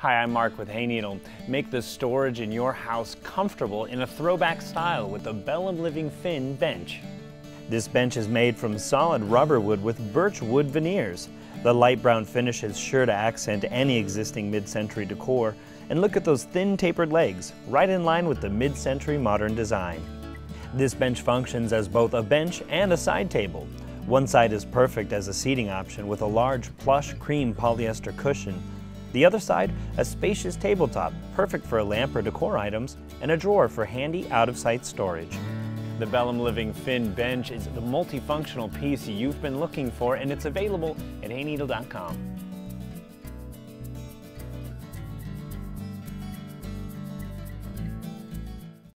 Hi, I'm Mark with Hayneedle. Make the storage in your house comfortable in a throwback style with the Belham Living Finn bench. This bench is made from solid rubber wood with birch wood veneers. The light brown finish is sure to accent any existing mid-century decor. And look at those thin tapered legs, right in line with the mid-century modern design. This bench functions as both a bench and a side table. One side is perfect as a seating option with a large plush cream polyester cushion the other side, a spacious tabletop, perfect for a lamp or decor items, and a drawer for handy out-of-sight storage. The Belham Living Finn bench is the multifunctional piece you've been looking for, and it's available at hayneedle.com.